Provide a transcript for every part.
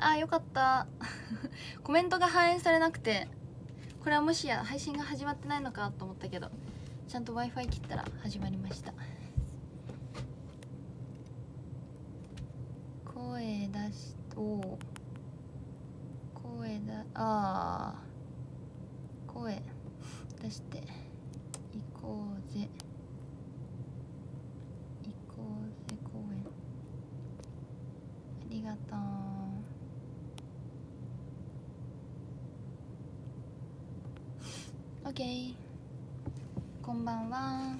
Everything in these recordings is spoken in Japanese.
あーよかった。コメントが反映されなくてこれはもしや配信が始まってないのかと思ったけどちゃんと w i f i 切ったら始まりました。声出しと声だあー声出して行こうぜ。行こうぜ公園ありがとう。こんばんは。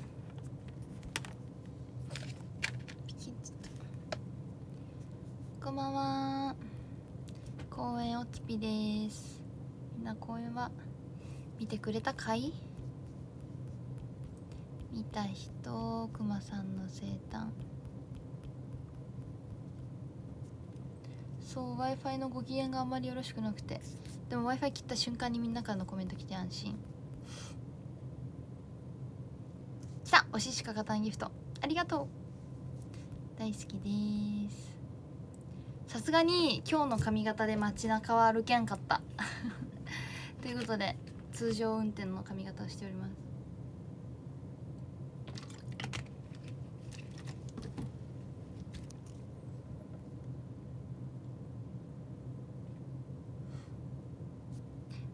こんばんは。公園おつぴです。みんな公園は見てくれたかい？見た人くまさんの生誕。そう w i f i のご機嫌があんまりよろしくなくて。でも w i f i 切った瞬間にみんなからのコメント来て安心。来たおししかかたんギフト。ありがとう。大好きです。さすがに今日の髪型で街中は歩けんかった。ということで通常運転の髪型をしております。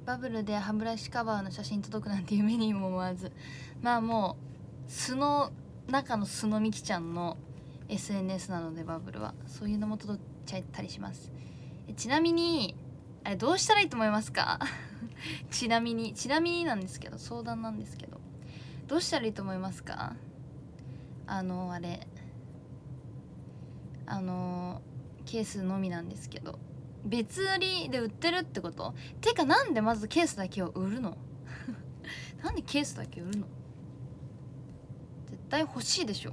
バブルで歯ブラシカバーの写真届くなんて夢にも思わず。まあもう素の中の素のみきちゃんの SNS なのでバブルは。そういうのも届っちゃったりします。ちなみにあれどうしたらいいと思いますか？ちなみにちなみになんですけど相談なんですけど。どうしたらいいと思いますか？あのあれ。あのケースのみなんですけど。別売りで売ってるってこと？てかなんでまずケースだけを売るの？なんでケースだけ売るの？対欲しいでしょ。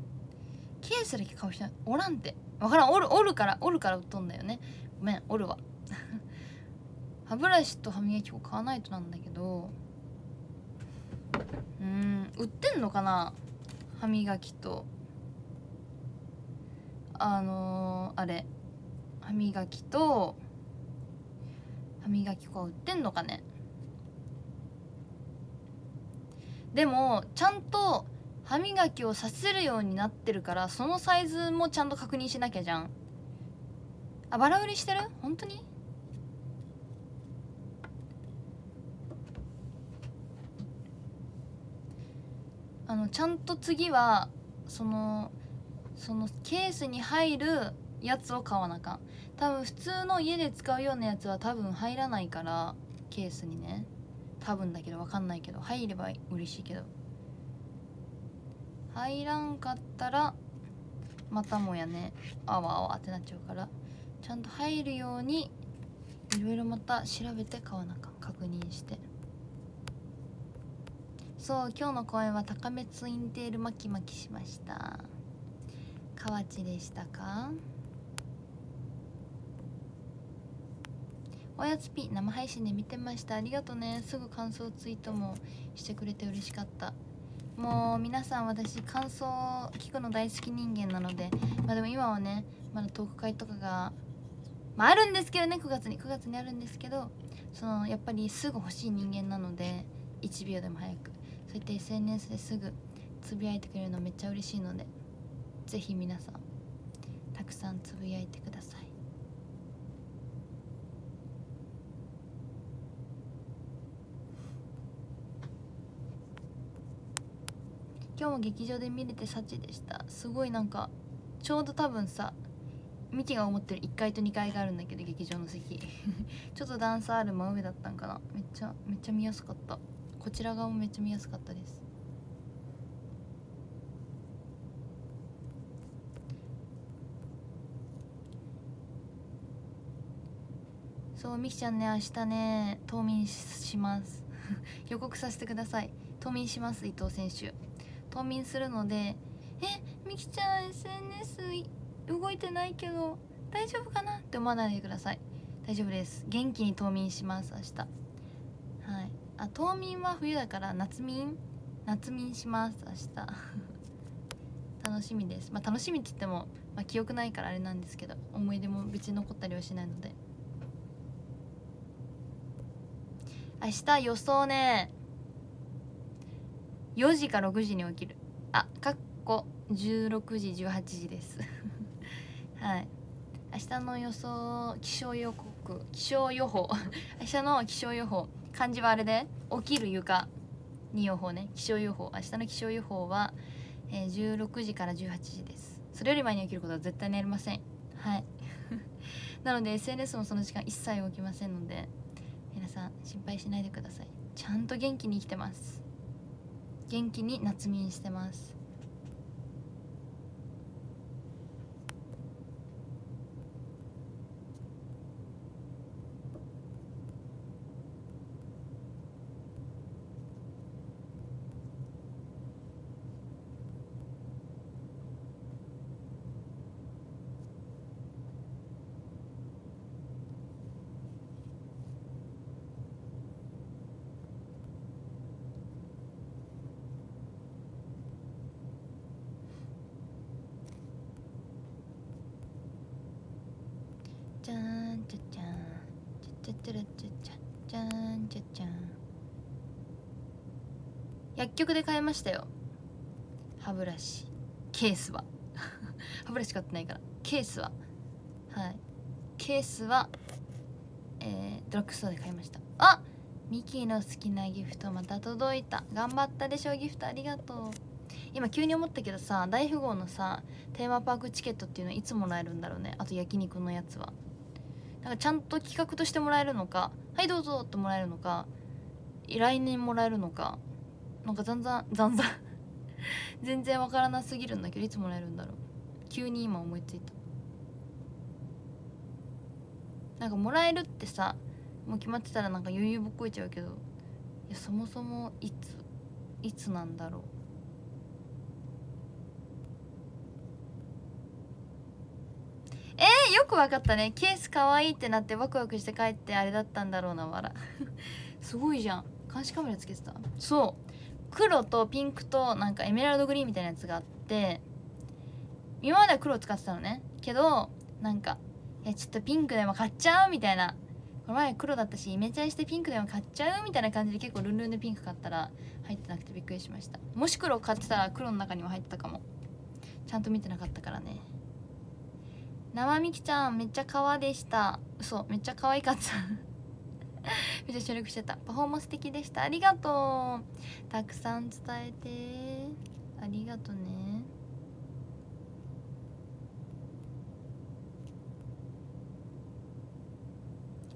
ケースだけ買う人おらんって。わからん。おるおるからおるから売っとんだよね。ごめんおるわ。歯ブラシと歯磨き粉買わないとなんだけど。うん売ってんのかな？歯磨きと。あのー、あれ。歯磨きと。歯磨き粉は売ってんのかね？でもちゃんと歯磨きをさせるようになってるからそのサイズもちゃんと確認しなきゃじゃん。あバラ売りしてる？本当に？あのちゃんと次はそのそのケースに入るやつを買わなかん。多分普通の家で使うようなやつは多分入らないからケースにね。多分だけど分かんないけど入れば嬉しいけど。入らんかったらまたもやねあわあわってなっちゃうからちゃんと入るようにいろいろまた調べて買わなあかん。確認して。そう今日の公演は高めツインテール巻き巻きしました。河内でしたか？おやつぴ生配信で見てました。ありがとうね。すぐ感想ツイートもしてくれて嬉しかった。もう皆さん私感想聞くの大好き人間なのでまあでも今はねまだトーク会とかがまああるんですけどね9月に9月にあるんですけどそのやっぱりすぐ欲しい人間なので1秒でも早く。そういった SNS ですぐつぶやいてくれるのめっちゃ嬉しいのでぜひ皆さんたくさんつぶやいてください。今日も劇場で見れて幸でした。すごいなんかちょうど多分さミキが思ってる1階と2階があるんだけど劇場の席。ちょっと段差ある真上だったんかな。めっちゃめっちゃ見やすかった。こちら側もめっちゃ見やすかったです。そうみきちゃんね明日ね冬眠します。予告させてください。冬眠します伊藤選手。冬眠するので「えみきちゃん SNS 動いてないけど大丈夫かな?」って思わないでください。大丈夫です。元気に冬眠します明日。はい。あ冬眠は冬だから夏眠？夏眠します明日。楽しみです。まあ楽しみって言っても、まあ、記憶ないからあれなんですけど思い出も別に残ったりはしないので。明日予想ね。4時か6時に起きる。あかっこ16時18時です。はい。明日の予想気象予告気象予報。明日の気象予報。漢字はあれで起きる床に予報ね。気象予報。明日の気象予報は、えー、16時から18時です。それより前に起きることは絶対にありません。はい。なので SNS もその時間一切動きませんので皆さん心配しないでください。ちゃんと元気に生きてます。元気に夏眠してますじゃーんじゃじゃーんじゃじゃじゃじゃじゃじゃーんじゃじゃん薬局で買いましたよ。歯ブラシ。ケースは。歯ブラシ買ってないから。ケースは。はい。ケースはえー、ドラッグストアで買いました。あミキの好きなギフトまた届いた。頑張ったでしょギフトありがとう。今急に思ったけどさ大富豪のさテーマパークチケットっていうのはいつもらえるんだろうね。あと焼肉のやつは。なんかちゃんと企画としてもらえるのかはいどうぞってもらえるのか来年もらえるのかなんかざんざんざんざん 全然わからなすぎるんだけどいつもらえるんだろう。急に今思いついた。なんかもらえるってさもう決まってたらなんか余裕ぶっこいちゃうけどいやそもそもいついつなんだろうえー、よくわかったね。ケースかわいいってなってワクワクして帰ってあれだったんだろうなわら すごいじゃん。監視カメラつけてた？そう。黒とピンクとなんかエメラルドグリーンみたいなやつがあって今までは黒使ってたのね。けどなんかいやちょっとピンクでも買っちゃうみたいな。この前黒だったしイメチャンしてピンクでも買っちゃうみたいな感じで結構ルンルンでピンク買ったら入ってなくてびっくりしました。もし黒買ってたら黒の中にも入ってたかも。ちゃんと見てなかったからね生みきちゃんめっちゃ可愛でした。嘘めっちゃ可愛かった。めっちゃ協力してた。パフォーマンス的でした。ありがとう。たくさん伝えて。ありがとね。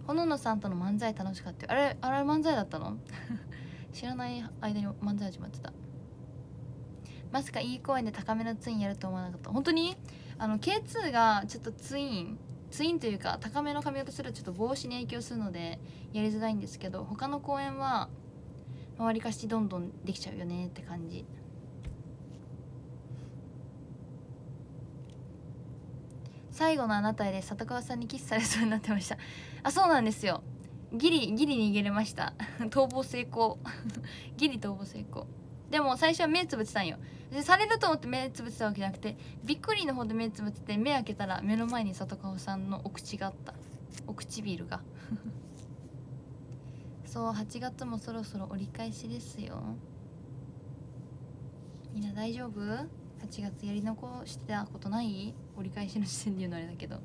ほののさんとの漫才楽しかったあれあれ漫才だったの？知らない間に漫才始まってた。まさかいい公園で高めのツインやると思わなかった。本当に？あの K2 がちょっとツインツインというか高めの髪型するとちょっと帽子に影響するのでやりづらいんですけど他の公園はわりかしどんどんできちゃうよねって感じ。最後のあなたで里川さんにキスされそうになってました。あそうなんですよ。ギリギリ逃げれました。逃亡成功。ギリ逃亡成功。でも最初は目つぶってたんよ。でされると思って目つぶってたわけじゃなくてびっくりの方で目つぶってて目開けたら目の前に里川さんのお口があった。お唇が。そう8月もそろそろ折り返しですよ。みんな大丈夫 ?8 月やり残してたことない？折り返しの時点で言うのあれだけど。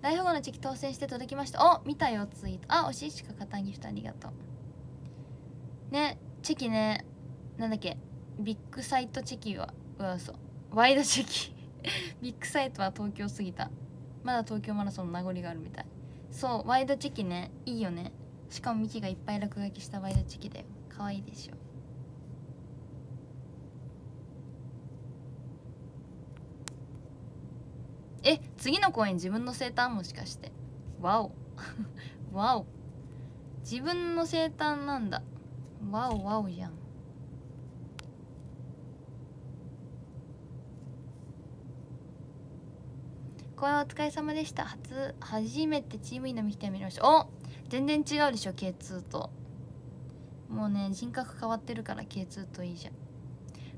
大富豪のチェキ当選して届きました。お見たよツイート。あおしいしか勝たんギフトありがとう。ね。チェキねなんだっけビッグサイトチェキはうわ嘘ワイドチェキ。ビッグサイトは東京過ぎた。まだ東京マラソンの名残があるみたい。そうワイドチェキねいいよね。しかもミキがいっぱい落書きしたワイドチェキだよ。可愛いでしょ。え次の公演自分の生誕もしかして。わお。わお。自分の生誕なんだ。わおわおじゃん公演お疲れ様でした。初初めてチームインのミキテ見ましたお全然違うでしょ K2 と。もうね人格変わってるから K2 といいじゃん。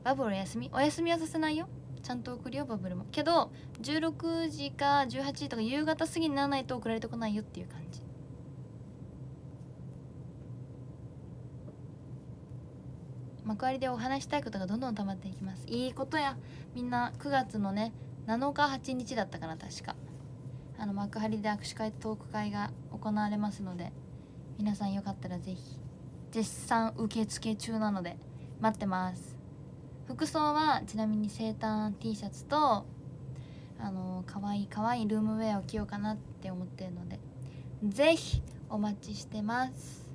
バブルお休み？お休みはさせないよ。ちゃんと送るよバブルも。けど16時か18時とか夕方過ぎにならないと送られてこないよっていう感じ。幕張でお話したいことがどんどん溜まっていきます。いいことやみんな9月のね7日8日だったかな確か。あの幕張で握手会トーク会が行われますので皆さんよかったらぜひ絶賛受付中なので待ってます。服装はちなみにセーター T シャツとあのかわいいかわいいルームウェアを着ようかなって思ってるのでぜひお待ちしてます。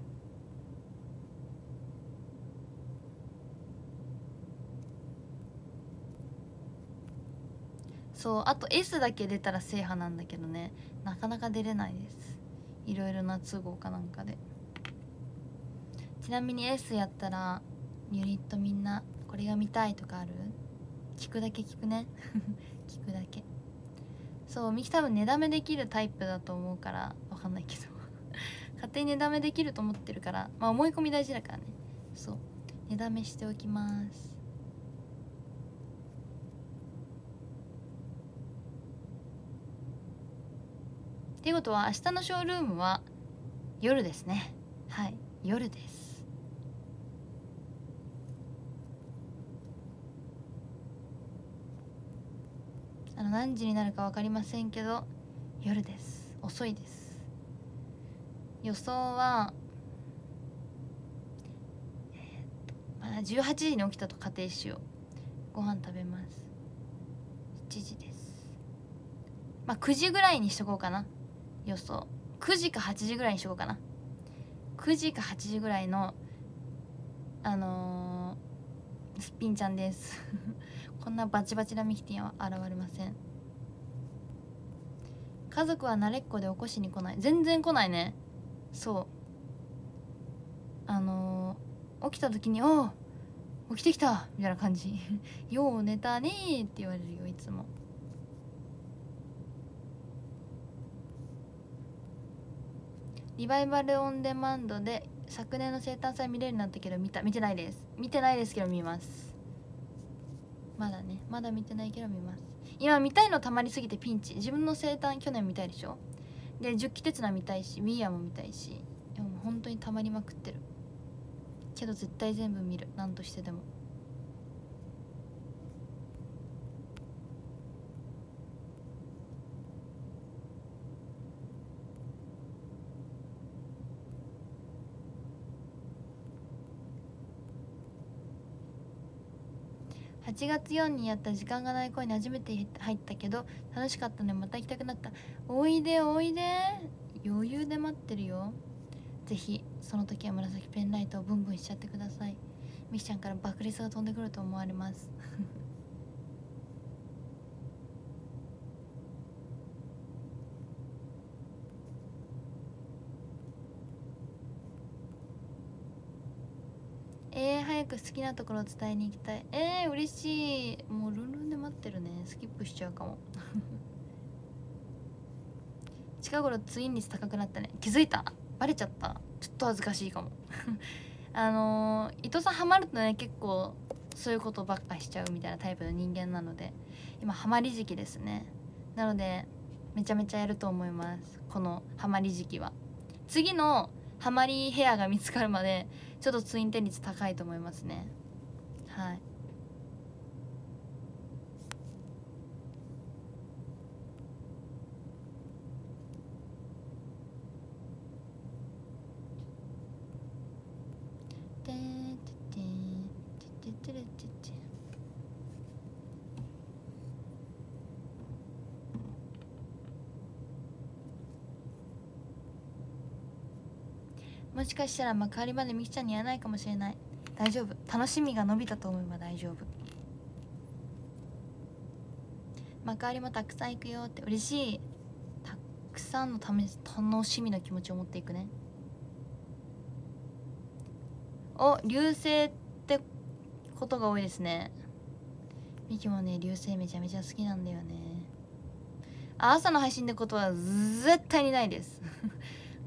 そうあと S だけ出たら制覇なんだけどね。なかなか出れないです。いろいろな都合かなんかで。ちなみに S やったらユニットみんなこれが見たいとかある？聞くだけ聞くね。聞くだけ。そうミキ多分寝だめできるタイプだと思うからわかんないけど。勝手に寝だめできると思ってるからまあ思い込み大事だからね。そう寝だめしておきます。っていうことは明日のショールームは夜ですね。はい夜です。あの何時になるか分かりませんけど夜です。遅いです。予想はえー、っとまだ18時に起きたと仮定しよう。ご飯食べます。7時です。まあ9時ぐらいにしとこうかな。予想9時か8時ぐらいにしとこうかな。9時か8時ぐらいのあのー、すっぴんちゃんです。こんなバチバチなミキティは現れません。家族は慣れっこで起こしに来ない。全然来ないね。そう。あのー、起きた時に「おお起きてきた!」みたいな感じ「よう寝たね」って言われるよいつも。リバイバルオンデマンドで昨年の生誕祭見れるようになったけど見た見てないです。見てないですけど見ます。まだねまだ見てないけど見ます。今見たいのたまりすぎてピンチ。自分の生誕去年見たいでしょ？で十期鉄な見たいしウィーアも見たいしでも本当にたまりまくってる。けど絶対全部見る。何としてでも。8月4にやった時間がない恋に初めて入ったけど楽しかったのでまた行きたくなった。おいでおいで。余裕で待ってるよ。ぜひその時は紫ペンライトをブンブンしちゃってください。みきちゃんから爆裂が飛んでくると思われますえー、早く好きなところを伝えに行きたい。えー、嬉しい。もうルンルンで待ってるね。スキップしちゃうかも。近頃ツイン率高くなったね。気づいた？バレちゃった。ちょっと恥ずかしいかも。あのー、伊藤さんハマるとね結構そういうことばっかしちゃうみたいなタイプの人間なので今ハマり時期ですね。なのでめちゃめちゃやると思います。このハマり時期は。次のハマりヘアが見つかるまでちょっとツインテン率高いと思いますね。はい。もしかしたら幕張までみきちゃんに会えないかもしれない。大丈夫。楽しみが伸びたと思えば大丈夫。幕張もたくさん行くよって。嬉しい。たくさんのため楽しみの気持ちを持っていくね。お流星ってことが多いですね。ミキもね流星めちゃめちゃ好きなんだよね。朝の配信ってことは絶対にないです。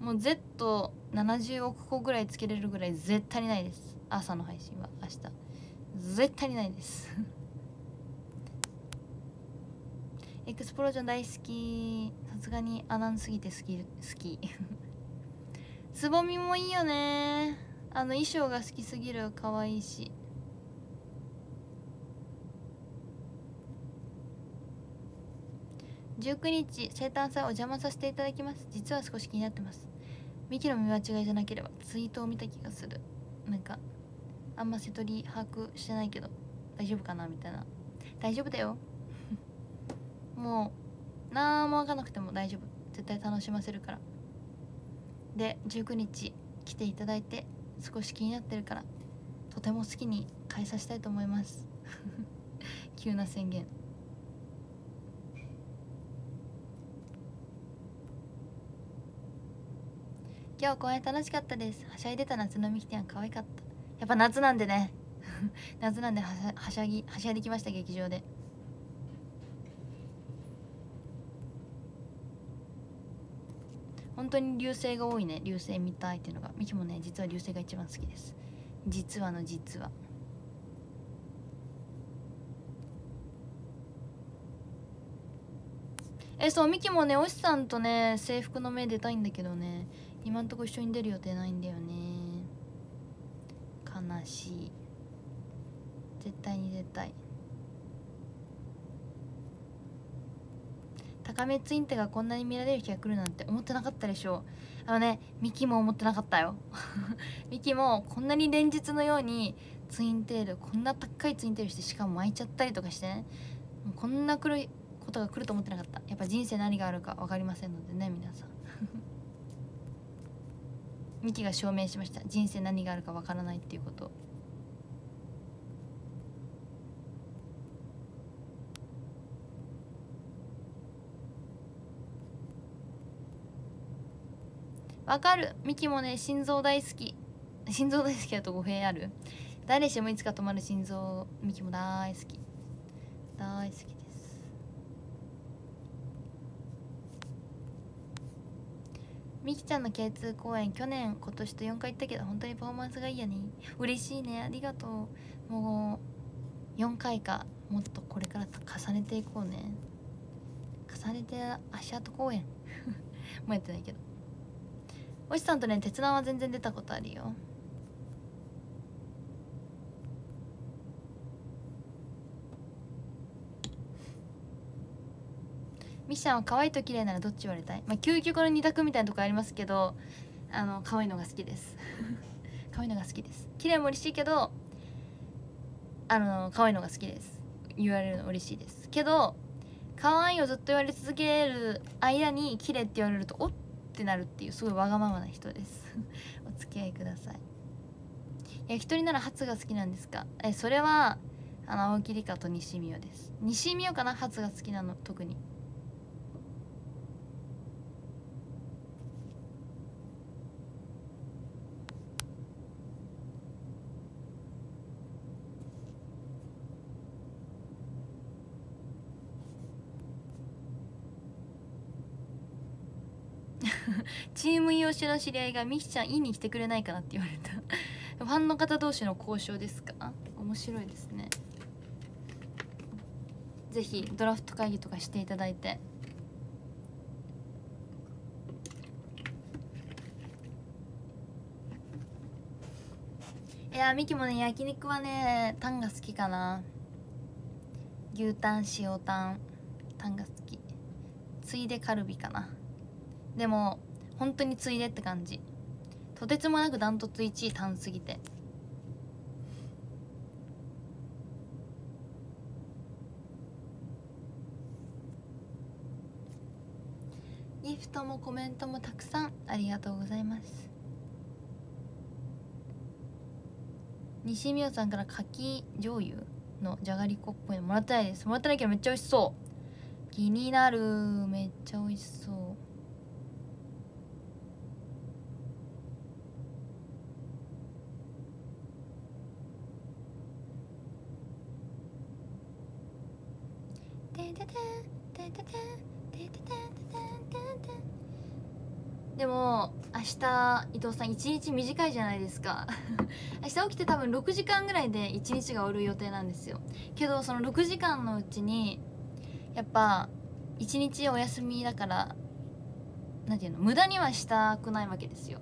もう Z70 億個ぐらいつけれるぐらい絶対にないです。朝の配信は明日。絶対にないです。エクスプロージョン大好き。さすがにアナンすぎて好き好きつぼみもいいよね。あの衣装が好きすぎる。可愛いし。19日生誕祭お邪魔させていただきます。実は少し気になってます。ミキの見間違いじゃなければツイートを見た気がする。なんかあんま瀬戸り把握してないけど大丈夫かなみたいな。大丈夫だよ。もう何も分かなくても大丈夫。絶対楽しませるから。で19日来ていただいて少し気になってるからとても好きに変えさせたいと思います。急な宣言。今日公演楽しかったです。はしゃいでた夏のミキティアン可愛かった。やっぱ夏なんでね。夏なんではしゃはしゃぎはしゃいできました劇場で。本当に流星が多いね。流星見たいっていうのが。ミキもね実は流星が一番好きです。実はの実は。えそうミキもねおしさんとね制服の目出たいんだけどね。今んとこ一緒に出る予定ないんだよね。悲しい。絶対に出たい高めツインテがこんなに見られる日が来るなんて思ってなかったでしょう。あのねミキも思ってなかったよ。ミキもこんなに連日のようにツインテールこんな高いツインテールしてしかも巻いちゃったりとかしてね。こんな来ることが来ると思ってなかった。やっぱ人生何があるか分かりませんのでね皆さん。ミキが証明しました。人生何があるか分からないっていうこと。わかる。ミキもね心臓大好き。心臓大好きだと語弊ある。誰しもいつか止まる心臓。ミキも大好き。大好き。みきちゃんの K2 公演去年今年と4回行ったけど本当にパフォーマンスがいいよね。嬉しいね。ありがとう。もう4回かもっとこれから重ねていこうね。重ねて足跡公演。もうやってないけど。おしさんとね鉄腕は全然出たことあるよ。ミッシャンは可愛いと綺麗ならどっち言われたい？まあ究極の二択みたいなとこありますけどあの可愛いのが好きです。可愛いのが好きです。綺麗も嬉しいけどあの可愛いのが好きです。言われるの嬉しいです。けど可愛いをずっと言われ続ける間に綺麗って言われるとおってなるっていうすごいわがままな人です。お付き合いください。焼き鳥ならハツが好きなんですか？えそれはあの青木里香と西美代です。西美代かな？ハツが好きなの特に。チームイオシの知り合いがミキちゃんいいに来てくれないかなって言われた。ファンの方同士の交渉ですか？面白いですね。ぜひドラフト会議とかしていただいて。いやミキもね焼肉はねタンが好きかな。牛タン塩タンタンが好き。ついでカルビかな。でも本当についでって感じ。とてつもなくダントツ1位単すぎて。ギフトもコメントもたくさん。ありがとうございます。西宮さんから柿醤油のじゃがりこっぽいのもらってないです。もらってないけどめっちゃ美味しそう。気になる。めっちゃ美味しそうでも明日伊藤さん一日短いじゃないですか。明日起きて多分6時間ぐらいで一日が終わる予定なんですよ。けどその6時間のうちにやっぱ一日お休みだから何ていうの無駄にはしたくないわけですよ。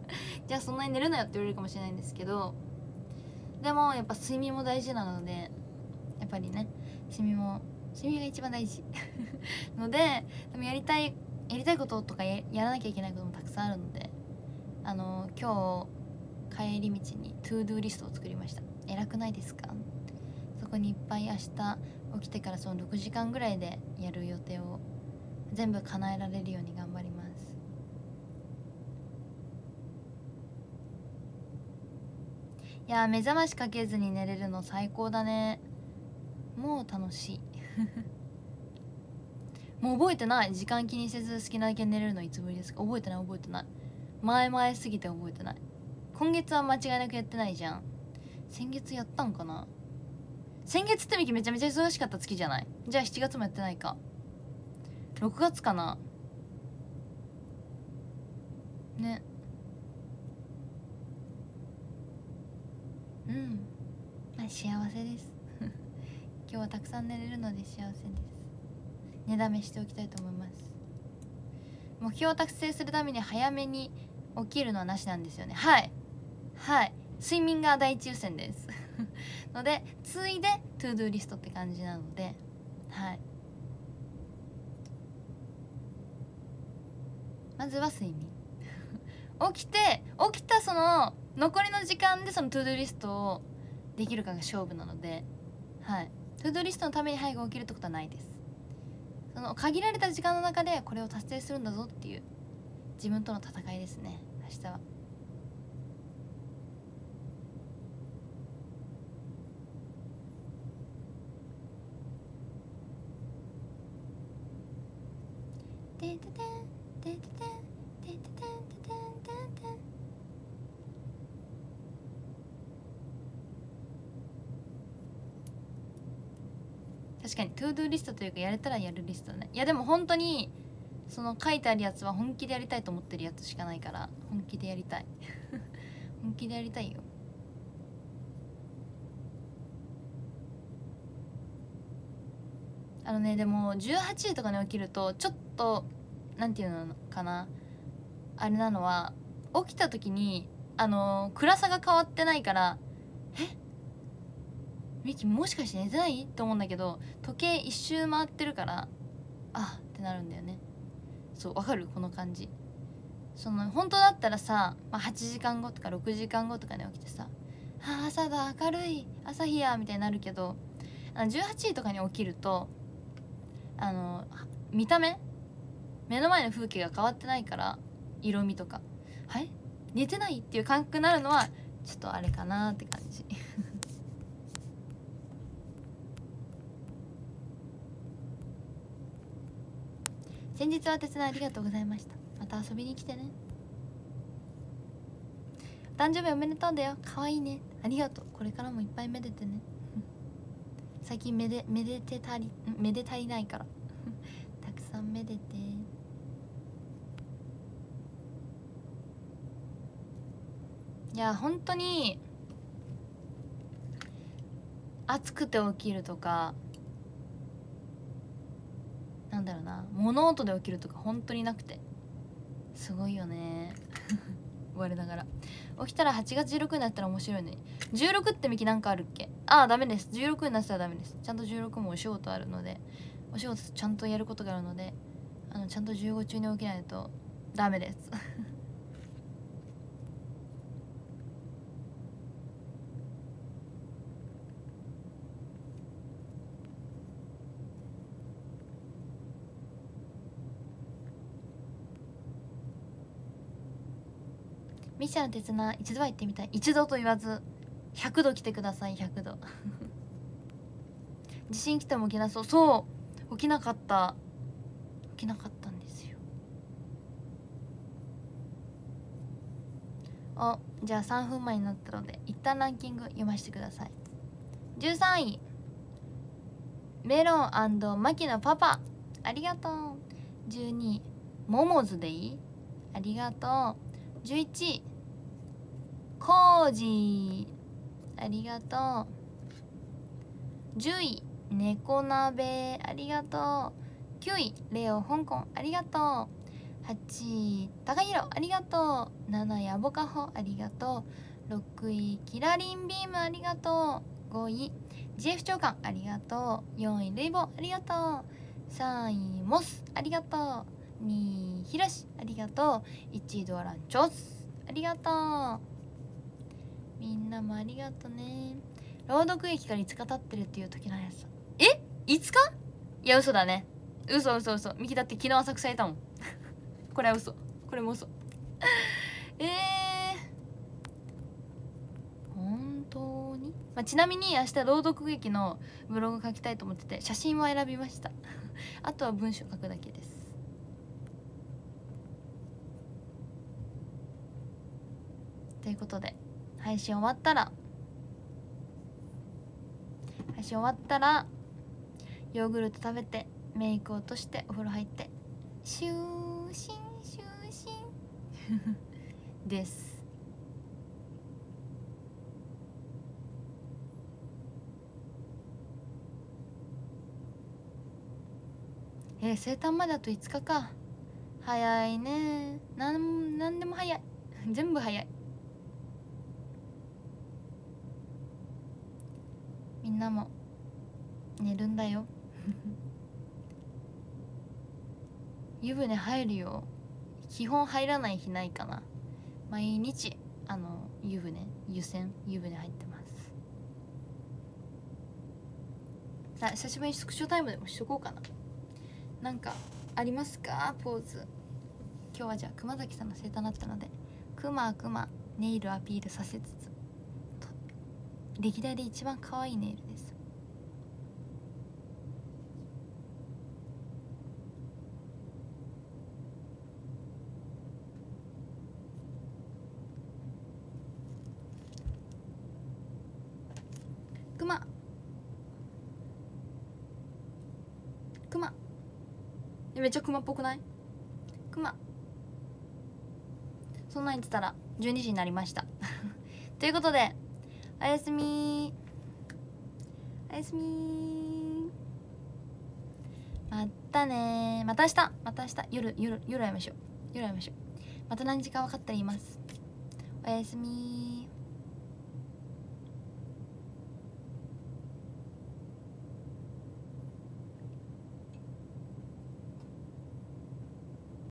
じゃあそんなに寝るなよって言われるかもしれないんですけどでもやっぱ睡眠も大事なのでやっぱりね睡眠も趣味が一番大事。のででもやりたいやりたいこととかやらなきゃいけないこともたくさんあるのであの今日帰り道に to-do リストを作りました。偉くないですか？そこにいっぱい明日起きてからその6時間ぐらいでやる予定を全部叶えられるように頑張ります。いや目覚ましかけずに寝れるの最高だね。もう楽しい。もう覚えてない。時間気にせず好きなだけ寝れるのいつぶりですか？覚えてない覚えてない。前々すぎて覚えてない。今月は間違いなくやってないじゃん。先月やったんかな。先月ってみきめちゃめちゃ忙しかった月じゃない？じゃあ7月もやってないか。6月かな。ね。うん。まあ幸せです。今日はたくさん寝れるので幸せです。寝だめしておきたいと思います。目標を達成するために早めに起きるのはなしなんですよね。はい。はい。睡眠が第一優先です。のでついで to-do リストって感じなので。はい。まずは睡眠。起きて起きたその残りの時間でその to-do リストをできるかが勝負なので。はい。トゥードゥリストのために早く起きるってことはないです。その限られた時間の中でこれを達成するんだぞっていう自分との戦いですね。明日は。確かに to do リストというかやれたらやるリストね。いやでも本当にその書いてあるやつは本気でやりたいと思ってるやつしかないから本気でやりたい。本気でやりたいよ。あのねでも18時とかに起きるとちょっとなんていうのかな。あれなのは起きた時にあの暗さが変わってないからえ？ミキもしかして寝てない？と思うんだけど時計一周回ってるからあってなるんだよね。そうわかる？この感じ。その本当だったらさ、まあ、8時間後とか6時間後とかに起きてさ「あー朝だ明るい朝日や」みたいになるけどあの18時とかに起きるとあの見た目目の前の風景が変わってないから色味とか「はい寝てない?」っていう感覚になるのはちょっとあれかなって感じ。先日は手伝いありがとうございました。また遊びに来てね。誕生日おめでとうだよ。可愛いね。ありがとう。これからもいっぱいめでてね。最近めでめでてたりめで足りないから。たくさんめでて。いや本当に暑くて起きるとかなんだろうな。物音で起きるとか本当になくて。すごいよね。我ながら。起きたら8月16になったら面白いね。16ってミキなんかあるっけ？ああダメです。16になったらダメです。ちゃんと16もお仕事あるので。お仕事ちゃんとやることがあるのであのちゃんと15中に起きないとダメですミションの手綱一度は行ってみたい。一度と言わず100度来てください100度。地震来ても起きなそう。そう起きなかった。起きなかったんですよ。おじゃあ3分前になったので一旦ランキング読ませてください。13位。メロンマキのパパ。ありがとう。12位。モモズでいい？ありがとう。11位コージー。ありがとう。10位猫鍋。ありがとう。9位。レオ香港ありがとう。8位。高弘。ありがとう。7位。アボカホ。ありがとう。6位。キラリンビーム。ありがとう。5位。GF 長官。ありがとう。4位。ルイボありがとう。3位。モス。ありがとう。2位ヒロシありがとう。1位ドランチョスありがとう。みんなもありがとうね。朗読劇から5日経ってるっていう時のやつえ？5日いや嘘だね。嘘嘘嘘。ミキだって昨日浅草いたもん。これは嘘。これも嘘。えー、本当に、まあ、ちなみに明日朗読劇のブログ書きたいと思ってて写真は選びました。あとは文章書くだけです。ということで配信終わったら配信終わったらヨーグルト食べてメイク落としてお風呂入って就寝就寝です。えー、生誕まであと5日か。早いね。なんなんでも早い。全部早いみんなも寝るんだよ。湯船入るよ。基本入らない日ないかな。毎日あの湯船湯船湯船入ってます。さあ久しぶりにスクショタイムでもしとこうかな。なんかありますか？ポーズ。今日はじゃあ熊崎さんの生誕だったのでクマクマネイルアピールさせつ歴代で一番可愛いネイルです。クマ。クマ。えめっちゃクマっぽくない？クマ。そんなん言ってたら12時になりました。ということでおやすみ。おやすみ。またね。また明日。また明日。夜夜夜会いましょう。夜会いましょう。また何時間分かったら言います。おやすみ。